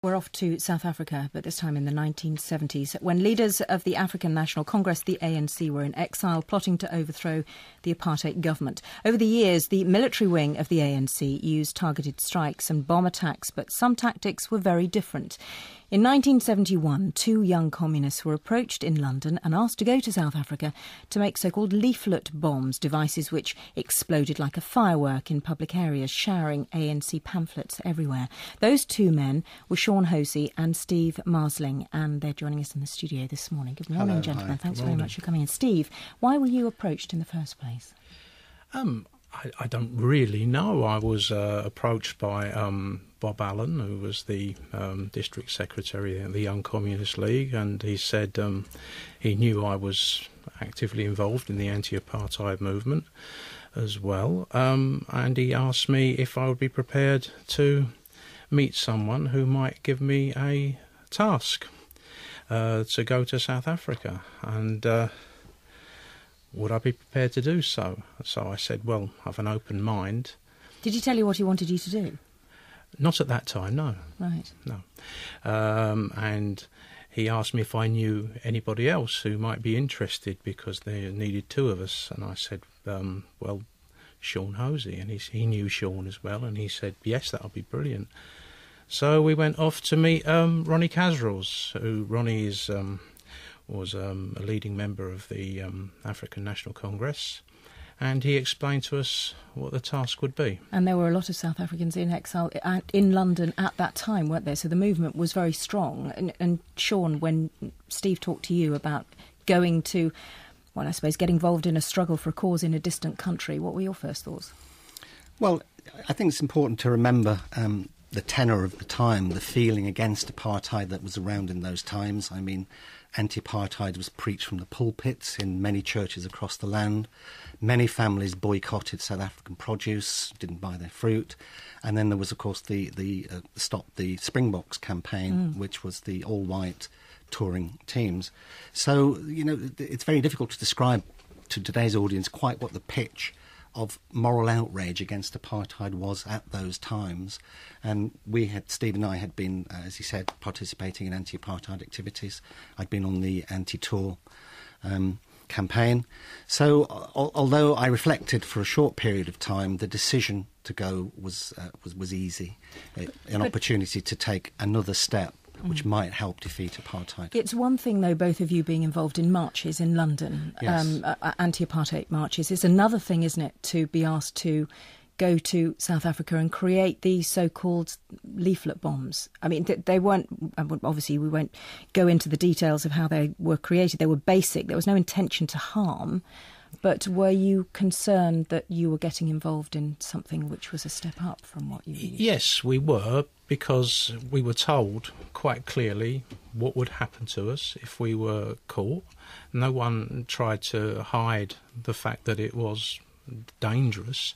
We're off to South Africa, but this time in the 1970s, when leaders of the African National Congress, the ANC, were in exile, plotting to overthrow the apartheid government. Over the years, the military wing of the ANC used targeted strikes and bomb attacks, but some tactics were very different. In 1971, two young communists were approached in London and asked to go to South Africa to make so called leaflet bombs, devices which exploded like a firework in public areas, showering ANC pamphlets everywhere. Those two men were Sean Hosey and Steve Marsling, and they're joining us in the studio this morning. Good morning, Hello, gentlemen. hi. Thanks Good very much for coming in. Steve, why were you approached in the first place? Um, I, I don't really know. I was uh, approached by um, Bob Allen, who was the um, district secretary of the Young Communist League, and he said um, he knew I was actively involved in the anti-apartheid movement as well, um, and he asked me if I would be prepared to meet someone who might give me a task uh, to go to South Africa, and. Uh, would I be prepared to do so? So I said, well, I've an open mind. Did he tell you what he wanted you to do? Not at that time, no, Right. no. Um, and he asked me if I knew anybody else who might be interested because they needed two of us. And I said, um, well, Sean Hosey. And he, he knew Sean as well. And he said, yes, that'll be brilliant. So we went off to meet um, Ronnie Kasrils, who Ronnie is, um, was um, a leading member of the um, African National Congress. And he explained to us what the task would be. And there were a lot of South Africans in exile in London at that time, weren't there? So the movement was very strong. And, and Sean, when Steve talked to you about going to, well, I suppose, get involved in a struggle for a cause in a distant country, what were your first thoughts? Well, I think it's important to remember um, the tenor of the time, the feeling against apartheid that was around in those times. I mean, anti apartheid was preached from the pulpits in many churches across the land. Many families boycotted South African produce, didn't buy their fruit. And then there was, of course, the, the uh, Stop the Springboks campaign, which was the all white touring teams. So, you know, it's very difficult to describe to today's audience quite what the pitch of moral outrage against apartheid was at those times. And we had, Steve and I had been, uh, as he said, participating in anti apartheid activities. I'd been on the anti tour um, campaign. So, al- although I reflected for a short period of time, the decision to go was, uh, was, was easy. Uh, an opportunity to take another step. Which might help defeat apartheid. It's one thing, though, both of you being involved in marches in London, Yes. um, uh, anti apartheid marches. It's another thing, isn't it, to be asked to go to South Africa and create these so called leaflet bombs. I mean, th- they weren't, uh, obviously, we won't go into the details of how they were created. They were basic, there was no intention to harm. But were you concerned that you were getting involved in something which was a step up from what you used? Yes, we were, because we were told quite clearly what would happen to us if we were caught. No one tried to hide the fact that it was dangerous,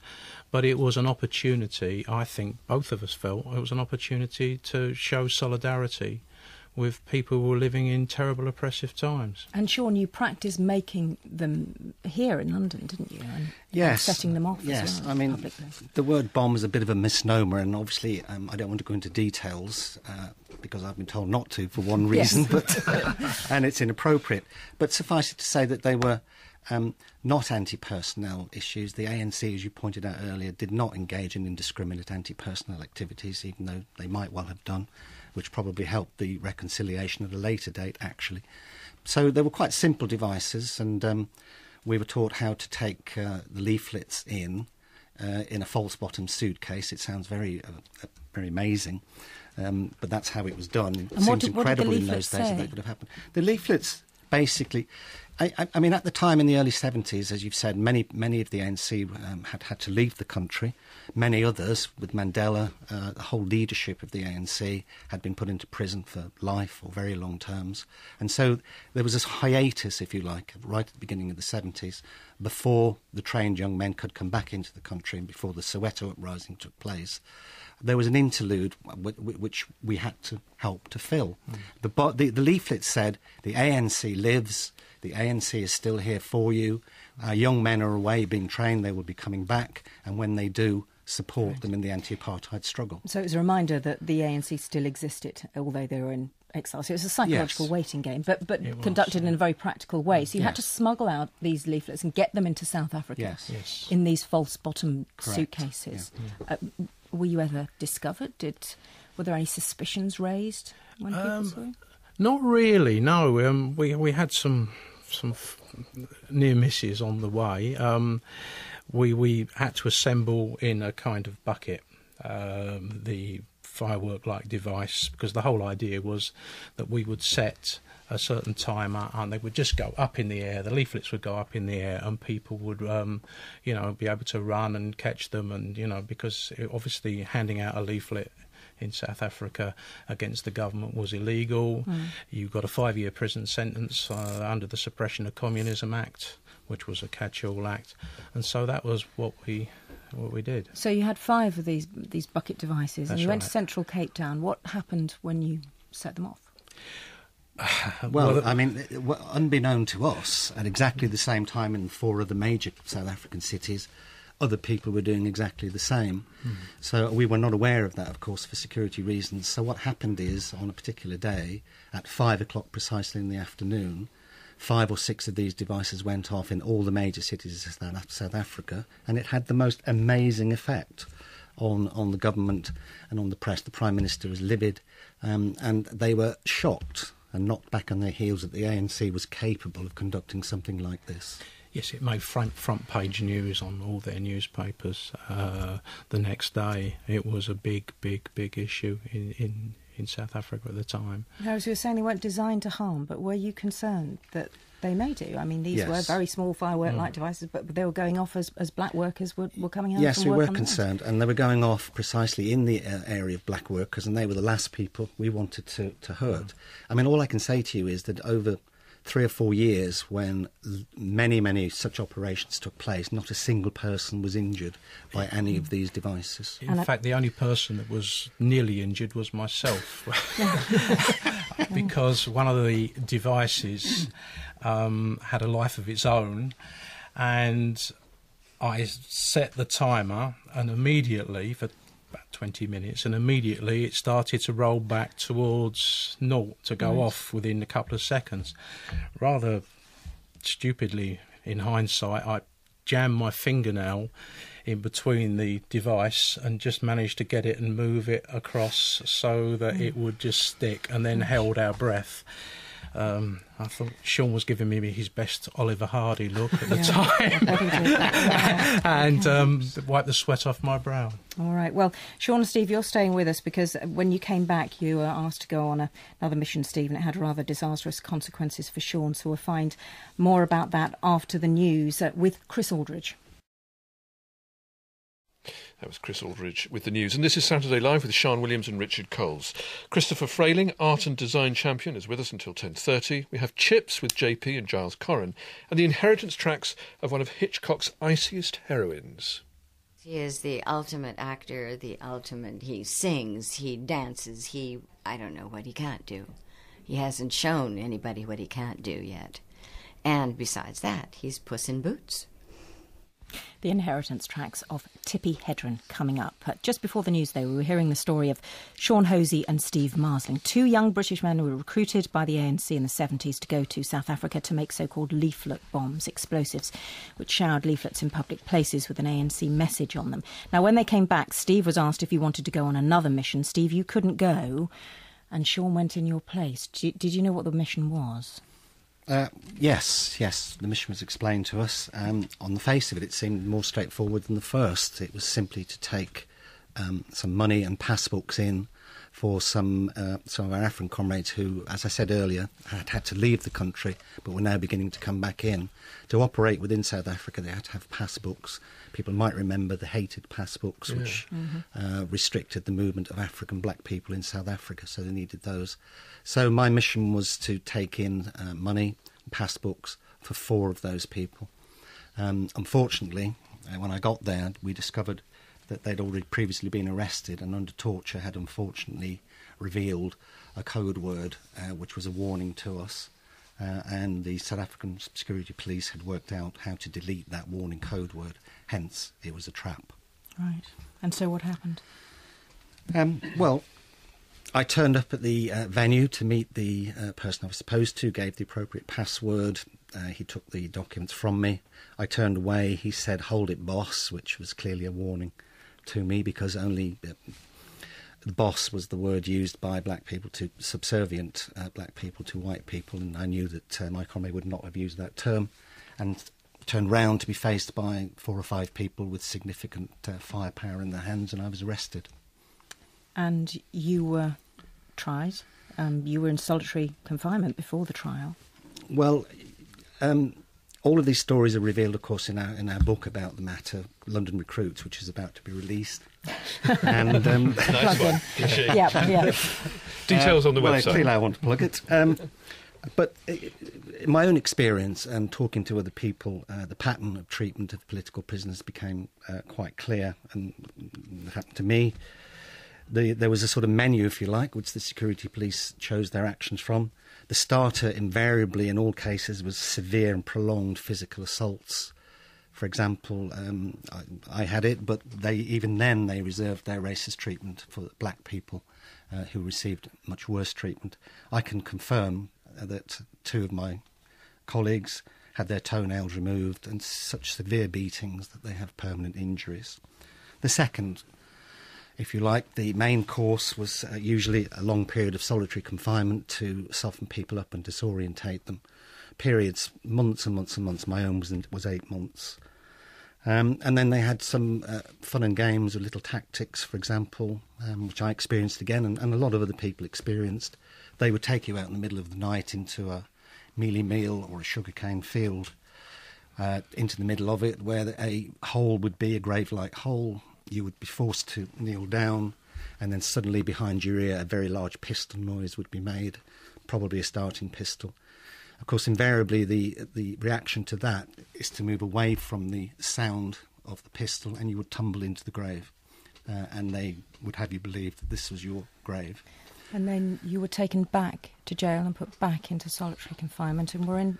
but it was an opportunity, I think both of us felt, it was an opportunity to show solidarity with people who were living in terrible oppressive times. And Sean, you practiced making them here in London, didn't you? And, and Yes. setting them off Yes, as well I mean, publicly. the word bomb is a bit of a misnomer, and obviously um, I don't want to go into details uh, because I've been told not to for one Yes. reason, but and it's inappropriate. But suffice it to say that they were um, not anti-personnel issues. The ANC, as you pointed out earlier, did not engage in indiscriminate anti-personnel activities, even though they might well have done, which probably helped the reconciliation at a later date, actually. So they were quite simple devices, and um, we were taught how to take uh, the leaflets in uh, in a false bottom suitcase. It sounds very, uh, very amazing, um, but that's how it was done. It And seems what did- what did the incredible in those days that say? that could have happened. The leaflets basically. I, I, mean, at the time in the early 70s, as you've said, many many of the ANC um, had had to leave the country. Many others, with Mandela, uh, the whole leadership of the ANC had been put into prison for life or very long terms. And so there was this hiatus, if you like, right at the beginning of the 70s, before the trained young men could come back into the country and before the Soweto uprising took place. There was an interlude w- w- which we had to help to fill. The, bo- the, the leaflet said, The ANC lives, the ANC is still here for you. Our young men are away being trained, they will be coming back, and when they do, support them in the anti-apartheid struggle. So it was a reminder that the ANC still existed, although they were in exile. So it was a psychological Yes. waiting game, but but It was, conducted yeah. in a very practical way. So you had to smuggle out these leaflets and get them into South Africa Yes. Yes. in these false bottom Correct. suitcases. Uh, were you ever discovered? Did were there any suspicions raised when people Um, saw you? Not really. No, um, we we had some some f- near misses on the way. Um, we we had to assemble in a kind of bucket um, the firework like device because the whole idea was that we would set a certain timer and they would just go up in the air the leaflets would go up in the air and people would um you know be able to run and catch them and you know because obviously handing out a leaflet in South Africa against the government was illegal. You got a five year prison sentence uh, under the Suppression of Communism Act, which was a catch all act. And so that was what we what we did. So you had five of these these bucket devices, and That's you went to. Central Cape Town. What happened when you set them off? Well, Well, I mean, unbeknown to us, at exactly the same time in four other major South African cities, other people were doing exactly the same. So we were not aware of that, of course, for security reasons. So what happened is, on a particular day, at five o'clock precisely in the afternoon, five or six of these devices went off in all the major cities of South- South Africa, and it had the most amazing effect on, on the government and on the press. The Prime Minister was livid, um, and they were shocked and knocked back on their heels that the ANC was capable of conducting something like this. Yes, it made front front page news on all their newspapers uh, the next day. It was a big, big, big issue in, in, in South Africa at the time. Now, as you were saying, they weren't designed to harm, but were you concerned that they may do? I mean, these were very small firework-like devices, but they were going off as, as black workers were, were coming out. Yes, we work were on the concerned, and they were going off precisely in the uh, area of black workers, and they were the last people we wanted to, to hurt. I mean, all I can say to you is that over three or four years, when many, many such operations took place, not a single person was injured by any of these devices. In And I- fact, the only person that was nearly injured was myself, because one of the devices um, had a life of its own, and I set the timer, and immediately for about 20 minutes, and immediately it started to roll back towards naught to go off within a couple of seconds. Rather stupidly, in hindsight, I jammed my fingernail in between the device and just managed to get it and move it across so that hmm. it would just stick and then held our breath. Um, I thought Sean was giving me his best Oliver Hardy look at the Yeah. time I think it was that, yeah. and um, wiped the sweat off my brow. All right. Well, Sean and Steve, you're staying with us because when you came back, you were asked to go on a, another mission, Steve, and it had rather disastrous consequences for Sean. So we'll find more about that after the news uh, with Chris Aldridge. That was Chris Aldridge with the news. And this is Saturday Live with Sian Williams and Richard Coles. Christopher Frayling, art and design champion, is with us until 10.30. We have Chips with JP and Giles Coren, and the inheritance tracks of one of Hitchcock's iciest heroines. He is the ultimate actor, the ultimate. He sings, he dances, he. I don't know what he can't do. He hasn't shown anybody what he can't do yet. And besides that, he's Puss in Boots. The inheritance tracks of Tippi Hedren coming up. Uh, just before the news, though, we were hearing the story of Sean Hosey and Steve Marsling, two young British men who were recruited by the ANC in the 70s to go to South Africa to make so called leaflet bombs, explosives, which showered leaflets in public places with an ANC message on them. Now, when they came back, Steve was asked if he wanted to go on another mission. Steve, you couldn't go, and Sean went in your place. Did you know what the mission was? Uh, yes, yes, the mission was explained to us. Um, on the face of it, it seemed more straightforward than the first. It was simply to take um, some money and passbooks in for some uh, some of our African comrades who, as I said earlier, had had to leave the country, but were now beginning to come back in. To operate within South Africa, they had to have passbooks. People might remember the hated passbooks, which uh, restricted the movement of African black people in South Africa, so they needed those. So my mission was to take in uh, money, passbooks for four of those people. Um, unfortunately, uh, when I got there, we discovered that they'd already previously been arrested and under torture had unfortunately revealed a code word uh, which was a warning to us. Uh, and the South African security police had worked out how to delete that warning code word. Hence, it was a trap. Right. And so what happened? Um, well, I turned up at the uh, venue to meet the uh, person I was supposed to, gave the appropriate password. Uh, he took the documents from me. I turned away. He said, Hold it, boss, which was clearly a warning to me because only uh, the boss was the word used by black people to subservient uh, black people to white people, and I knew that uh, Mike Conway would not have used that term. And turned round to be faced by four or five people with significant firepower in their hands, and I was arrested. And you were tried. Um, you were in solitary confinement before the trial. Well, um, all of these stories are revealed, of course, in our in our book about the matter, London Recruits, which is about to be released. and um, nice one. yeah, yeah. Details on the well, website. Clearly, I want to plug it. Um, but in my own experience and talking to other people, uh, the pattern of treatment of political prisoners became uh, quite clear, and it happened to me. The, there was a sort of menu, if you like, which the security police chose their actions from. The starter, invariably, in all cases, was severe and prolonged physical assaults. For example, um, I, I, had it, but they even then they reserved their racist treatment for black people uh, who received much worse treatment. I can confirm that two of my colleagues had their toenails removed and such severe beatings that they have permanent injuries. The second if you like, the main course was uh, usually a long period of solitary confinement to soften people up and disorientate them. Periods, months and months and months. My own was, was eight months. Um, and then they had some uh, fun and games with little tactics, for example, um, which I experienced again, and, and, a lot of other people experienced. They would take you out in the middle of the night into a mealy meal or a sugarcane field, uh, into the middle of it, where a hole would be a grave like hole, you would be forced to kneel down, and then suddenly behind your ear a very large pistol noise would be made, probably a starting pistol. Of course, invariably the the reaction to that is to move away from the sound of the pistol, and you would tumble into the grave, uh, and they would have you believe that this was your grave. And then you were taken back to jail and put back into solitary confinement, and were in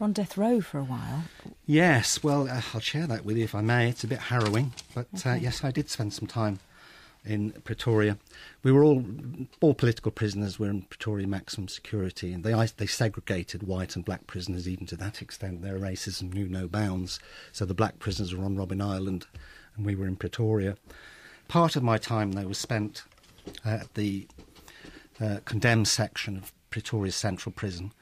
on death row for a while. Yes, well, uh, I'll share that with you if I may. It's a bit harrowing, but uh, okay. uh, yes, I did spend some time in Pretoria. We were all all political prisoners were in Pretoria maximum security, and they they segregated white and black prisoners even to that extent. Their racism knew no bounds. So the black prisoners were on Robben Island, and we were in Pretoria. Part of my time though was spent uh, at the uh, condemned section of Pretoria Central Prison,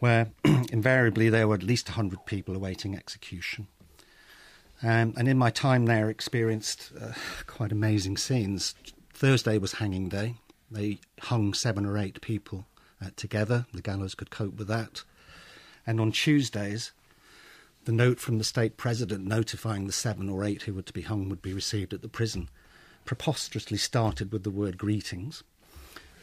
where invariably there were at least 100 people awaiting execution. Um, and in my time there, experienced uh, quite amazing scenes. Thursday was hanging day. They hung seven or eight people uh, together. The gallows could cope with that. And on Tuesdays, the note from the state president notifying the seven or eight who were to be hung would be received at the prison preposterously started with the word greetings.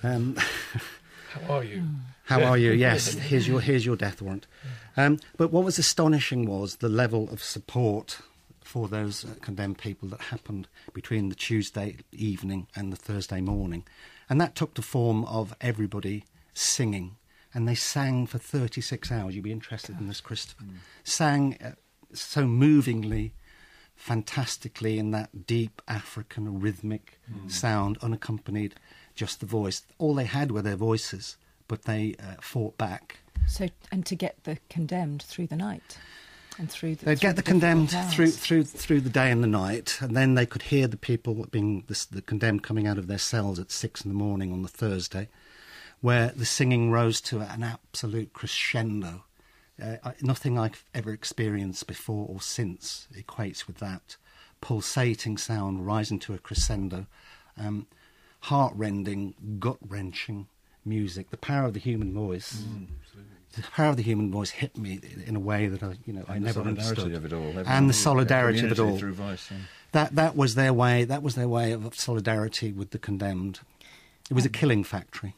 Um, How are you? How are you? Yes, here's your here's your death warrant. Um, but what was astonishing was the level of support for those uh, condemned people that happened between the Tuesday evening and the Thursday morning, and that took the form of everybody singing, and they sang for 36 hours. You'd be interested in this, Christopher. Mm. Sang uh, so movingly fantastically in that deep African rhythmic mm. sound, unaccompanied just the voice. All they had were their voices, but they uh, fought back. So, and to get the condemned through the night. And through the, They'd through get the, the condemned through through through the day and the night, and then they could hear the people being the, the condemned coming out of their cells at six in the morning on the Thursday, where the singing rose to an absolute crescendo. Uh, nothing I've ever experienced before or since equates with that pulsating sound rising to a crescendo. Um, heart-rending, gut-wrenching music. The power of the human voice. Mm, the power of the human voice hit me in a way that I, you know, and I never understood. Of it all. and the solidarity of it all. Through voice, yeah. That that was their way. That was their way of solidarity with the condemned. It was a killing factory.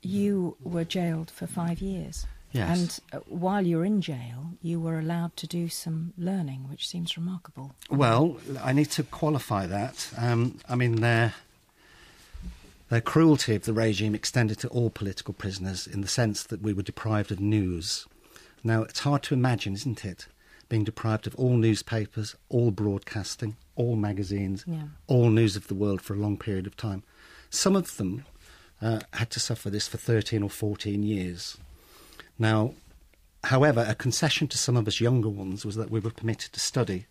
You were jailed for five years. Yes. And uh, while you were in jail, you were allowed to do some learning, which seems remarkable. Well, I need to qualify that. Um, I mean, there the cruelty of the regime extended to all political prisoners in the sense that we were deprived of news. Now, it's hard to imagine, isn't it? being deprived of all newspapers, all broadcasting, all magazines, Yeah. all news of the world for a long period of time. Some of them uh, had to suffer this for 13 or 14 years. Now, however, a concession to some of us younger ones was that we were permitted to study.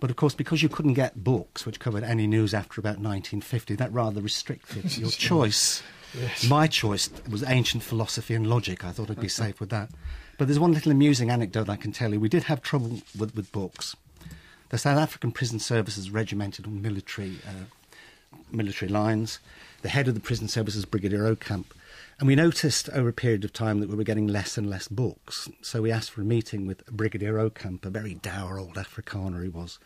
But of course, because you couldn't get books which covered any news after about 1950, that rather restricted your choice. Yes. My choice was ancient philosophy and logic. I thought I'd be safe with that. But there's one little amusing anecdote I can tell you. We did have trouble with, with books. The South African Prison Service is regimented on military, uh, military lines. The head of the prison service is Brigadier Aucamp. And we noticed over a period of time that we were getting less and less books. So we asked for a meeting with Brigadier Aucamp, a very dour old Afrikaner he was.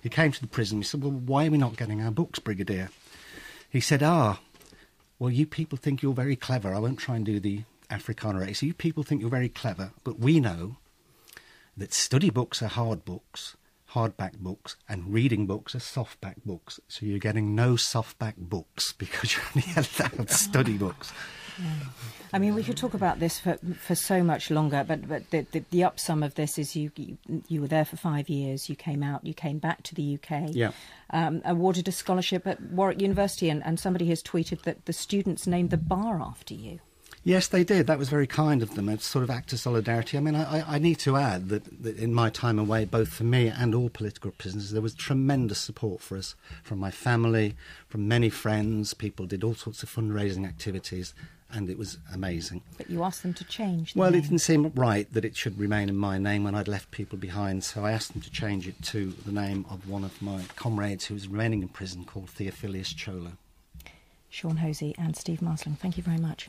He came to the prison. We said, Well, why are we not getting our books, Brigadier? He said, Ah, well, you people think you're very clever. I won't try and do the Afrikaner. You people think you're very clever, but we know that study books are hard books, hardback books, and reading books are softback books. So you're getting no softback books because you're only allowed study books. I mean, we could talk about this for for so much longer, but but the, the, the upsum of this is you, you you were there for five years. You came out. You came back to the UK. Yeah. Um, awarded a scholarship at Warwick University, and, and somebody has tweeted that the students named the bar after you. Yes, they did. That was very kind of them. It's sort of act of solidarity. I mean, I, I- I need to add that, that in my time away, both for me and all political prisoners, there was tremendous support for us from my family, from many friends. People did all sorts of fundraising activities, and it was amazing. But you asked them to change. The Well, it didn't seem right that it should remain in my name when I'd left people behind, so I asked them to change it to the name of one of my comrades who was remaining in prison called Theophilus Cholo. Sean Hosey and Steve Marsling. Thank you very much.